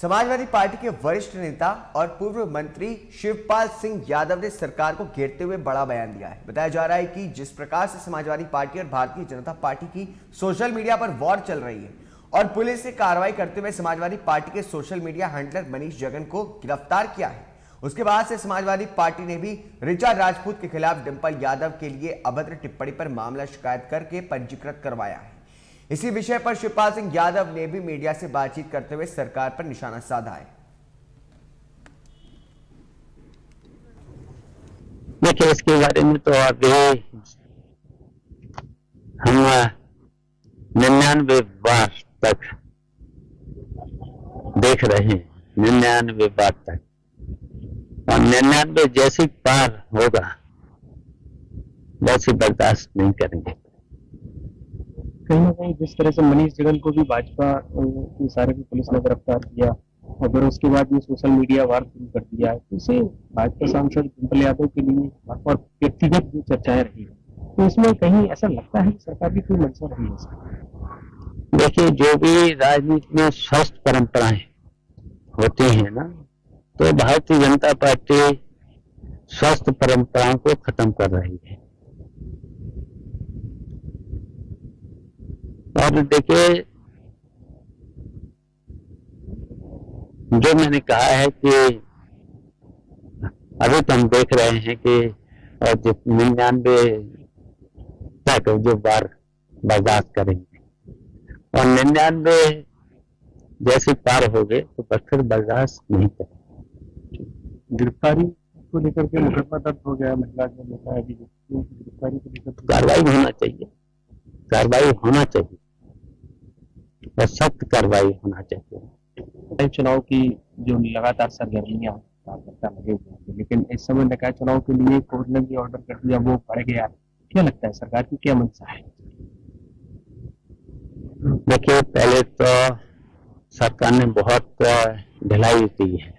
Samajwadi party के वरिष्ठ नेता और पूर्व मंत्री शिवपाल सिंह यादव ने सरकार को घेरते हुए बड़ा बयान दिया है। बताया जा रहा है कि जिस प्रकार से समाजवादी पार्टी और भारतीय जनता पार्टी की सोशल मीडिया पर वॉर चल रही है और पुलिस ने कार्रवाई करते हुए समाजवादी पार्टी के social media handler Manish Jagan को गिरफ़्तार किया है। उसके बाद से समाजवादी पार्टी ने भी रिचा राजपूत के खिलाफ डिम्पल यादव के लिए अभद्र टिप्पणी पर मामला शिकायत करके पंजीकृत करवाया है। इसी विषय पर शिवपाल सिंह यादव ने भी मीडिया से बातचीत करते हुए सरकार पर निशाना साधा है। देखिए, इसके बारे में तो अभी हम निन्यानवे बार तक देख रहे हैं। निन्यानवे बार तक। और निन्यानवे जैसी पार होगा, वैसी बर्दाश्त नहीं करेंगे। कहीं ना कहीं जिस तरह से मनीष जगन को भी भाजपा के सारे भी पुलिस ने गिरफ़्तार किया और फिर उसके बाद ये सोशल मीडिया वार शुरू कर दिया है। तो इसे भाजपा सांसद डिम्पल यादव के लिए और व्यक्तिगत जो चर्चाएँ रही है तो इसमें कहीं ऐसा लगता है कि सरकार की कोई मंशा रही है देखिए जो भी राजनीति में स्वस्थ परंपराएँ होती हैं ना तो भारतीय जनता पार्टी स्वस्थ परंपराओं को खत्म कर रही है। और देखिए जो मैंने कहा है कि अभी तो हम देख रहे हैं कि निन्यानवे तक जो बार बर्दाश्त करेंगे और निन्यानवे जैसे पार हो गए तो फिर बर्दाश्त नहीं करेंगे। गिरफ्तारी को लेकर के मुकदमा दर्ज हो गया महिला जो नेता है गिरफ्तारी को लेकर कार्रवाई होना चाहिए। कार्रवाई होना चाहिए। और सख्त कार्रवाई होना चाहिए। चुनाव की जो लगातार सरगर्मियाँ लगे हुए हैं लेकिन इस समय निकाय चुनाव के लिए कोर्ट ने भी ऑर्डर कर दिया वो पड़ गया। क्या लगता है सरकार की क्या मंशा है? देखिए पहले तो सरकार ने बहुत ढिलाई दी है।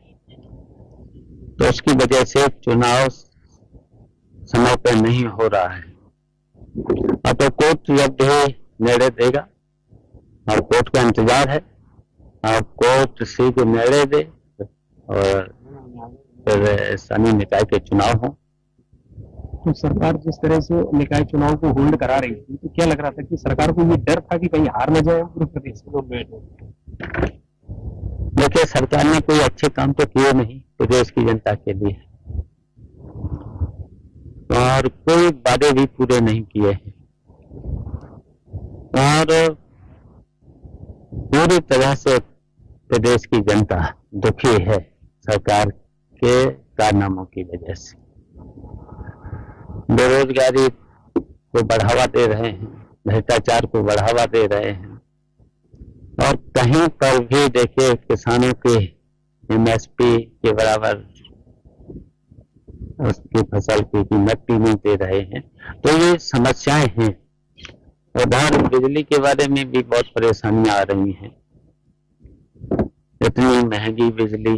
तो उसकी वजह से चुनाव समय पर नहीं हो रहा है। अब तो कोर्ट जब भी निर्णय देगा और कोर्ट का इंतज़ार है। और कोर्ट शीघ्र निर्णय दे और फिर स्थानीय निकाय के चुनाव हो। तो सरकार जिस तरह से निकाय चुनाव को होल्ड करा रही थी तो क्या लग रहा था कि सरकार को ये डर था कि कहीं हार न जाए पूरे प्रदेश देखिए सरकार ने कोई अच्छे काम तो किए नहीं प्रदेश की जनता के लिए। और कोई वादे भी पूरे नहीं किए हैं। और पूरी तरह से प्रदेश की जनता दुखी है सरकार के कारनामों की वजह से। बेरोजगारी को बढ़ावा दे रहे हैं, भ्रष्टाचार को बढ़ावा दे रहे हैं। और कहीं पर भी देखिए, किसानों की एमएसपी के बराबर उसकी फ़सल की कीमत भी नहीं दे रहे हैं। तो ये समस्याएँ हैं। उधर बिजली के बारे में भी बहुत परेशानियाँ आ रही हैं। इतनी महँगी बिजली,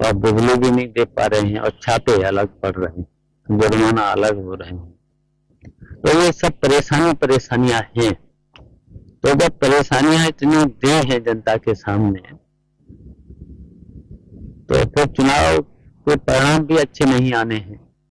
और बिजली भी नहीं दे पा रहे हैं, और छापे अलग पड़ रहे हैं, जुर्माना अलग हो रहे हैं। तो ये सब परेशानी परेशानियाँ हैं। तो जब परेशानियाँ इतनी दे हैं जनता के सामने तो फिर चुनाव के परिणाम भी अच्छे नहीं आने हैं।